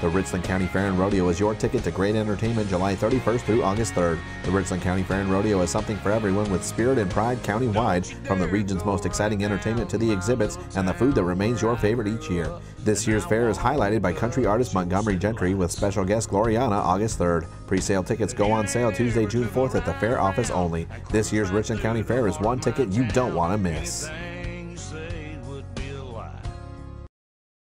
The Richland County Fair and Rodeo is your ticket to great entertainment July 31st through August 3rd. The Richland County Fair and Rodeo is something for everyone with spirit and pride countywide. from the region's most exciting entertainment to the exhibits and the food that remains your favorite each year. This year's fair is highlighted by country artist Montgomery Gentry with special guest Gloriana August 3rd. Pre-sale tickets go on sale Tuesday, June 4th at the fair office only. This year's Richland County Fair is one ticket you don't want to miss.